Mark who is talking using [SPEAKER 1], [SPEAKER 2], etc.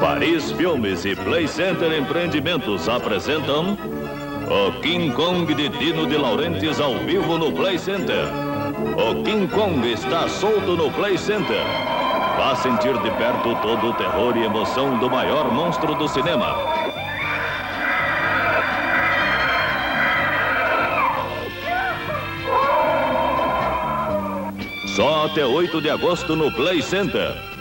[SPEAKER 1] Paris Filmes e Play Center Empreendimentos apresentam o King Kong de Dino de Laurentes ao vivo no Play Center. O King Kong está solto no Play Center. Vá sentir de perto todo o terror e emoção do maior monstro do cinema. Só até 8 de agosto no Play Center.